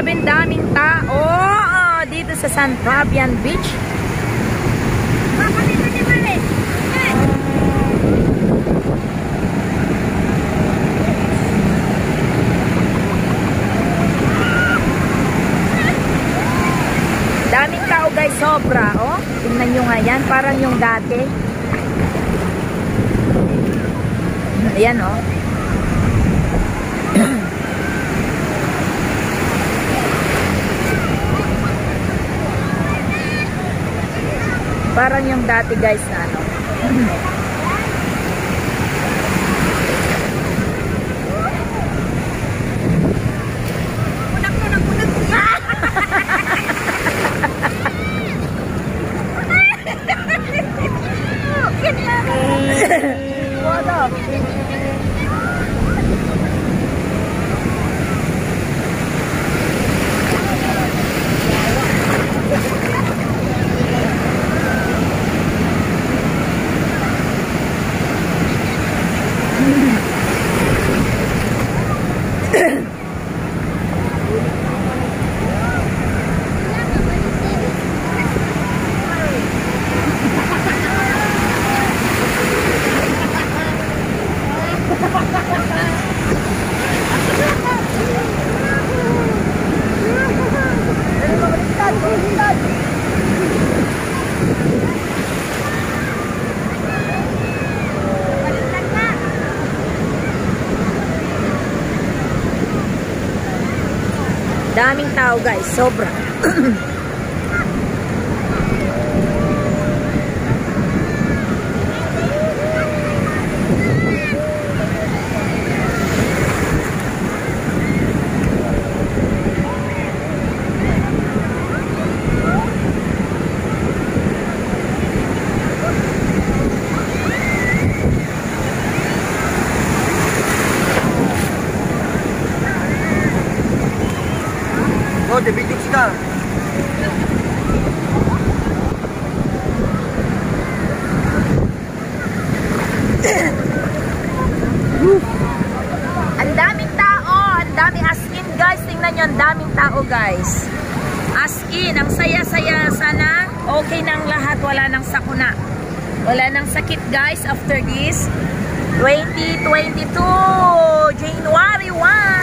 Grabe, daming tao. Oh, dito sa San Fabian Beach. Daming tao guys, sobra. Oh, tingnan nyo nga yan. Parang yung dati. Ayan oh. Parang yung dati guys na ano. What up? Daming tao guys, sobra. Oh, diabetes ka. Ang daming tao, ang daming as in guys, tingnan nyo, ang daming tao guys. As in, ang saya-saya sana, okay nang lahat, wala nang sakuna. Wala nang sakit guys after this. 2022, January 1.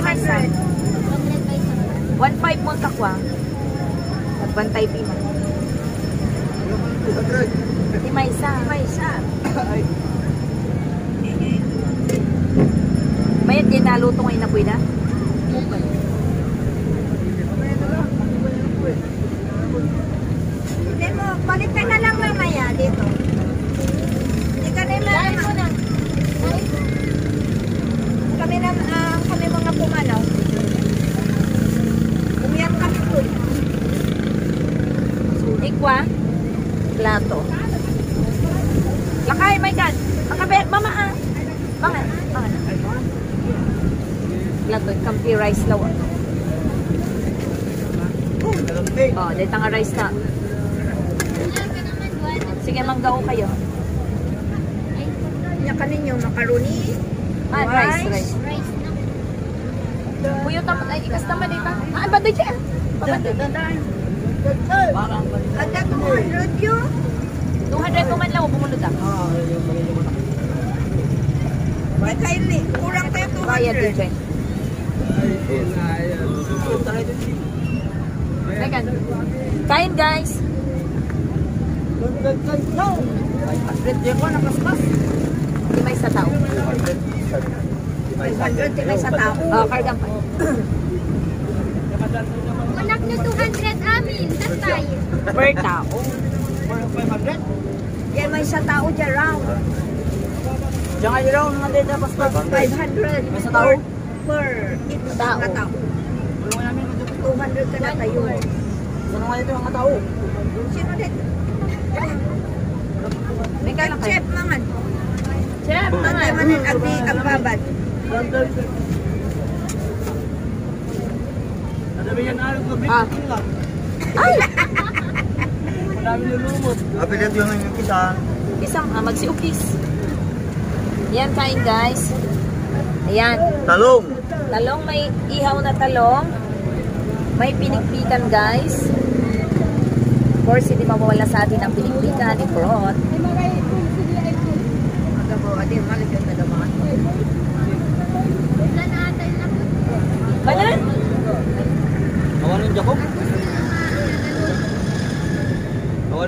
Marsan? 1.5 mong takwa. At 1 type ima. Lima isa. Lima isa. Mayat din naluto ngayon na po na? Okay. Hindi mo, balik ka na lang mamaya dito. Ikwa. Plato. Lakay, my God. Ang kabe, mama ah. Bangan, bangan. Plato, kampi rice lawa. Oh, dito nga rice na. Sige, manggao kayo. Niya kaninyo macaroni. Ah, rice, rice. Puyo tam ay ikas naman dito. Ah, ba dito? Ba dito? Ada 200 yun. 200 man lang bumunod ah. May kaili. Kurang tayo Bayad 200. dito. Megan. Kain guys. No. Di may sa tao. 500 din sa tao. Oh, kargang pa. Anak nyo 200 amin. Tatay. Per tao. Yan may sa tao dyan round. Diyan kayo raw mga dito pas 500 May sa tao? per, per ito Tao. mga tao. 200 ka na tayo. Saan nga ito mga tao? Sino dito? May kailan kayo? Chef mangan. Chef, Ang naman. manin agdi ang babad. Ah. Ay! Apilit yung yung isa. Isang ah, magsiukis. Yan, kain guys. Ayan. Talong. Talong, may ihaw na talong. May pinikpikan guys. Of course, hindi mawawala sa atin ang pinikpikan ni Prot. Magabo, adi, malig yung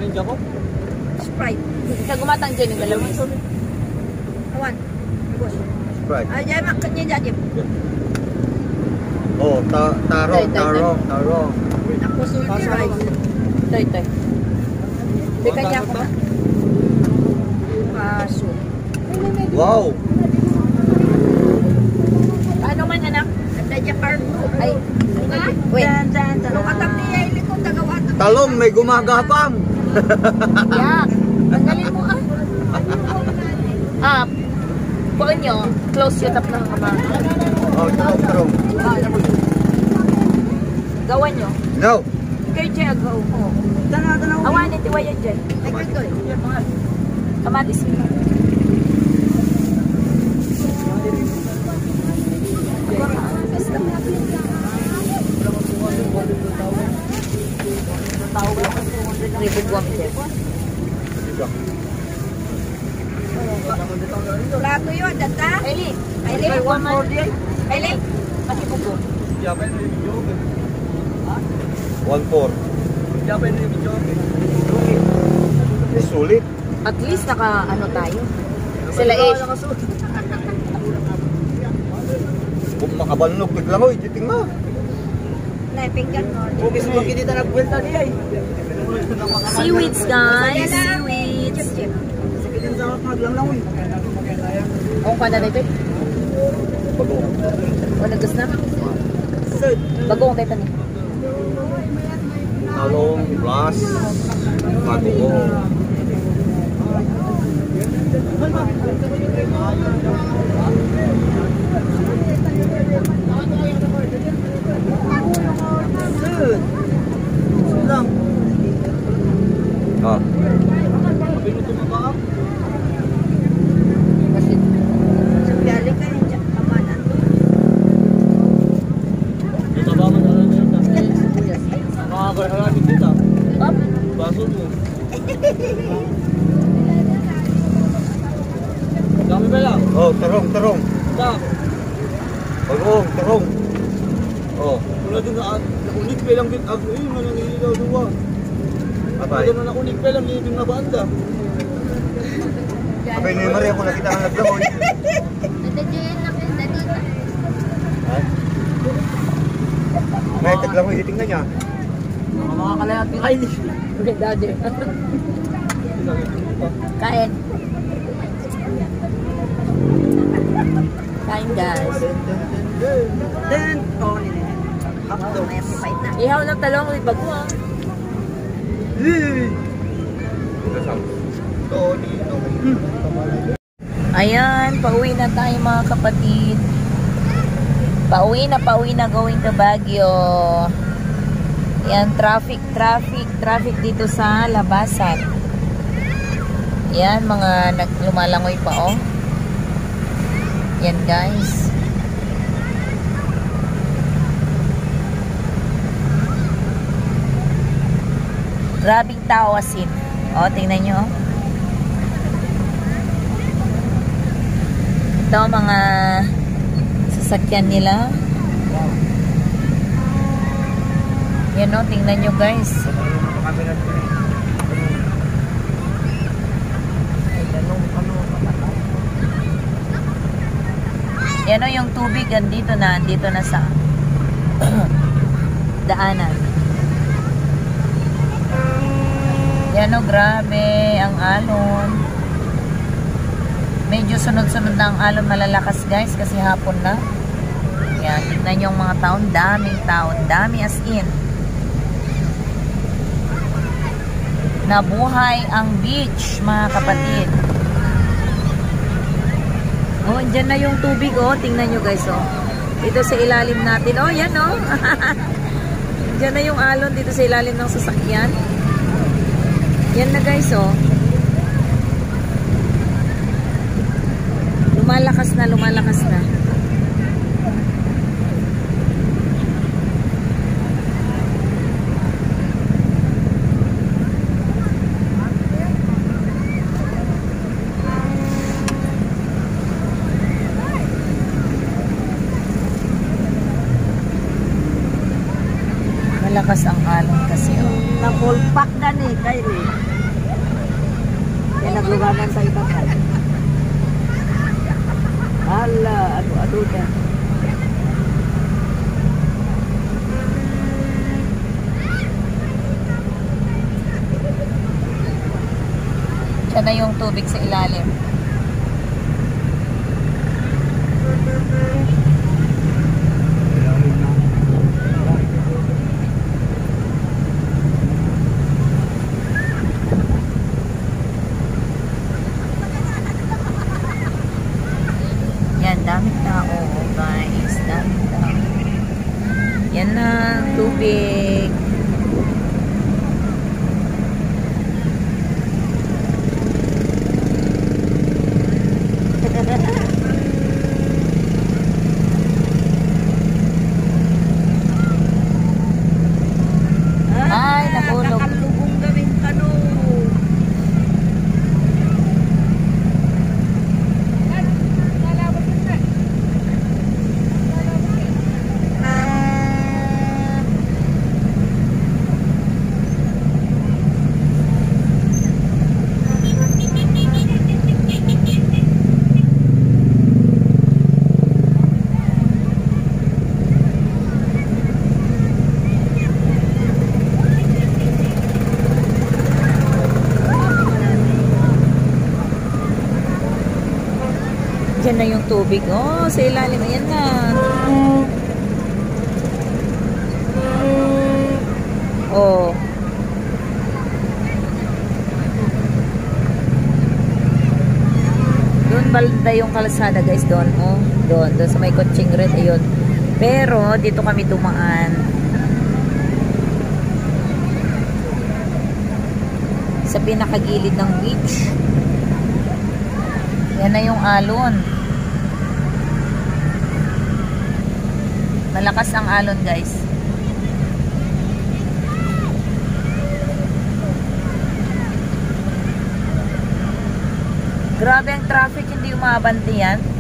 yung ako. Sprite. Ika gumatang dyan yung galawin. Awan. Sprite. Ay, dyan makanya dyan. Oh, ta tarong, tarong, tarong. Ako sulti rice. Ito, ito. Hindi kanya ako. Paso. Wow. Paano man anak? Ada dyan carbo. Ay, wait. Niya. Talong may gumagapang. Yak. Tanggalin mo ah. Ah, puan nyo. Close yung tap ng kamay. Oh, tarong, tarong. Gawan nyo. No. Kayo dyan agaw. Oh. Awan, iti wayan dyan. Ay, good, good. Kamatis. Ribubuang din. Plato yun, data. Eli, Eli, one more day. Eli, makibugo. One four. Sulit. At least naka ano tayo. Sila eh. Kung makabalnog, biglang oy, titing mo. Naipinggan mo. Bukis mo kinita na buwelta niya eh. Seaweeds guys. Seaweeds. Chip. Sakitin sa maglang lang. Kung pa na dito. Bagong. O nagas na. Bagong kay tani. Talong, ras, bagong. Ah. Kasi Up. Baso mo. Dami ba lang? Oh, tarong, tarong. Ta, Bagong, tarong. Oh, wala din na nakunik pa lang din ako eh, manang ilaw duwa. abay. Wala na nakunik pa lang din na banda. Abay ni Maria kung nakita ang naglamoy. Nadadyan na kayo dito. Ha? May taglamoy, titingnan niya. Mga mga kalayat ni Kylie. With daddy. Kain. Kain guys. Then, oh, na. Ihaw ng talong with bagoong. Tony, Ayan, pauwi na tayo mga kapatid. Pauwi na, pauwi na going to Baguio. Ayan, traffic, traffic, traffic dito sa labasan. Ayan, mga nag lumalangoy pa oh. Ayan guys. Grabing tao asin. O, tingnan nyo. oh. Ito mga sasakyan nila. Yan o, tingnan nyo guys. Yan o, yung tubig andito na, andito na sa daanan. Yan o, grabe ang alon. Medyo sunod-sunod na ang alon malalakas guys kasi hapon na. Yan, tignan nyo yung mga taon. Daming taon. Dami as in. Nabuhay ang beach mga kapatid. Oh, dyan na yung tubig oh. Tingnan nyo guys oh. Dito sa ilalim natin. Oh, yan oh. dyan na yung alon dito sa ilalim ng sasakyan. Yan na guys oh. Lumalakas na, lumalakas na. Malakas ang alon kasi oh. Na full pack na ni, kayo eh. Kaya nagluganan sa ibang kan. Hala, ano, ano na. Siya na yung tubig sa ilalim. Tubig. Na yung tubig. Oh, sa ilalim. Ayan na. Oh. Doon balda yung kalsada guys doon. Oh, doon. Doon sa may kutsing red. Ayun. Pero, dito kami dumaan. Sa pinakagilid ng beach. Yan na yung alon. Malakas ang alon, guys. Grabe ang traffic, hindi umabanti yan.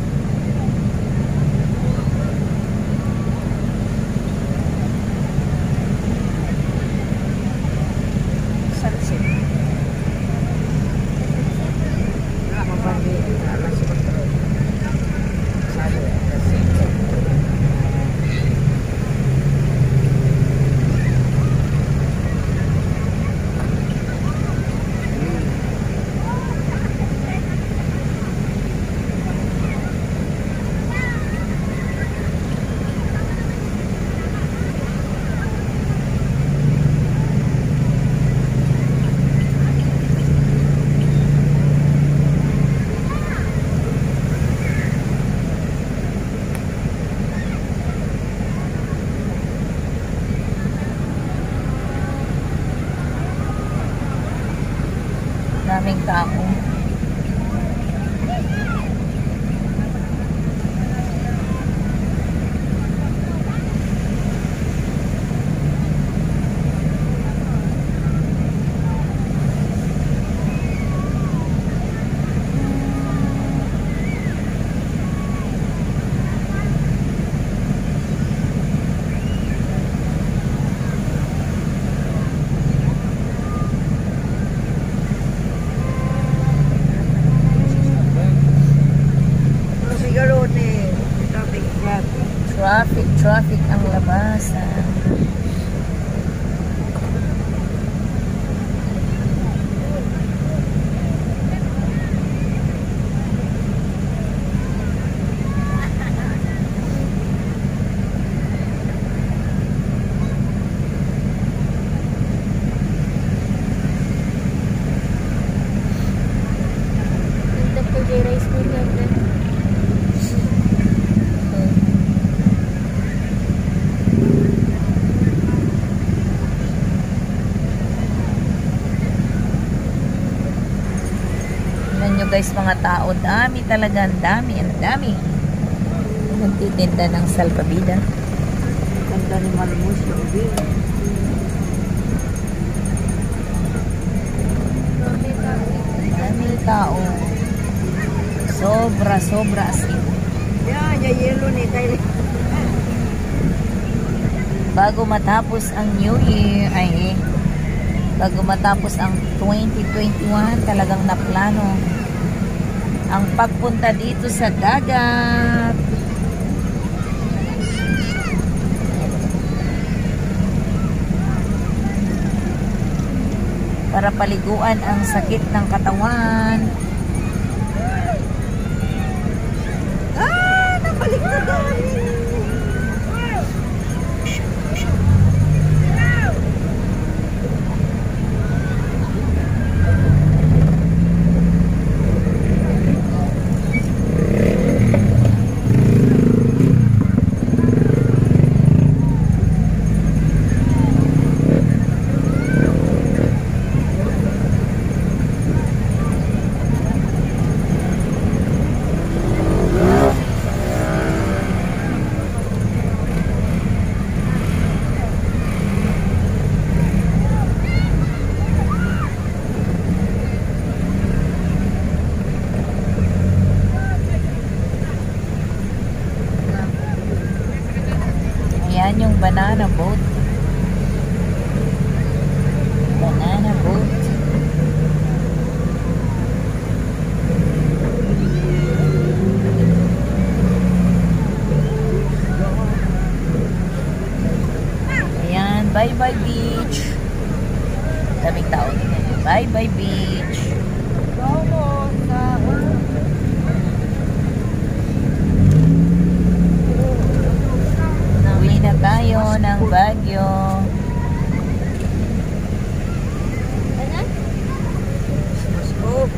Guys mga tao, dami talaga, ang dami, ang dami. Nagtitinda ng salpabida. Ganda ni Malmus yung. Dami tao. Sobra, sobra as in. Yan, yung yellow ni Kylie. Bago matapos ang New Year, ay eh, bago matapos ang 2021, talagang naplano ang pagpunta dito sa dagat. Para paliguan ang sakit ng katawan. Ah, nabaliktad Ayan yung banana boat. Banana boat. Ayan, bye-bye beach. Daming tao din. Bye-bye beach. Uwi na tayo ng Baguio. Ano? Oh.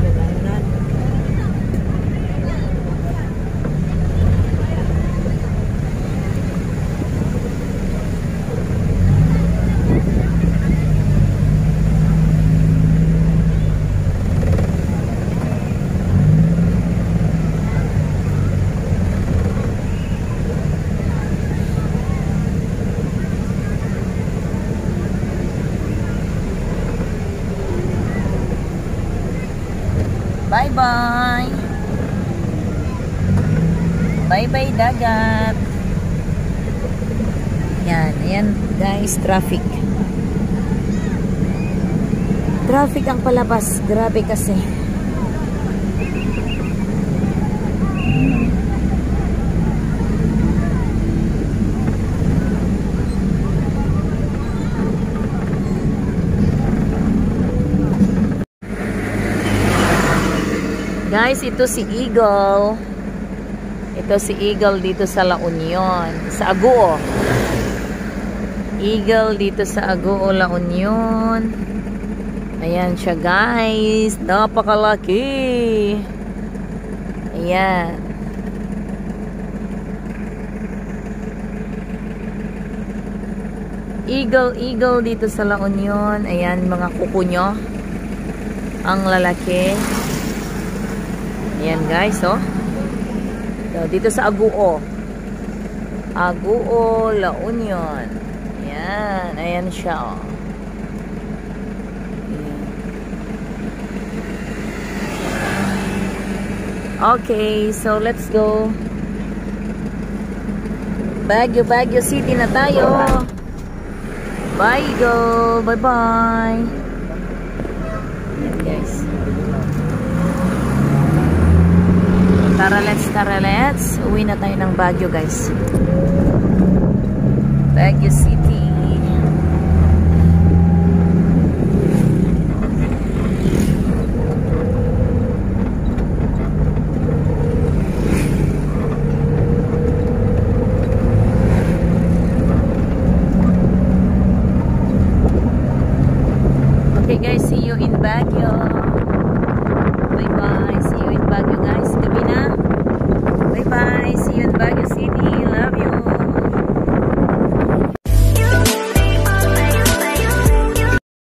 Jalanan. Bye-bye! Bye-bye dagat! Yan, ayan guys, traffic. Traffic ang palabas. Grabe kasi. Guys, ito si Eagle. Ito si Eagle dito sa La Union. Sa Aguo. Eagle dito sa Aguo, La Union. Ayan siya guys. Napakalaki. Ayan. Eagle, eagle dito sa La Union. Ayan, mga kuko nyo. Ang lalaki. Ayan guys, oh. Dito sa Aguo. Aguo, La Union. Ayan, ayan siya, oh. Okay, so let's go. Baguio, Baguio City na tayo. Bye, go. Bye-bye. Tara, let's uwi na tayo ng Baguio, guys. Baguio City.